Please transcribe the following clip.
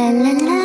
La la la.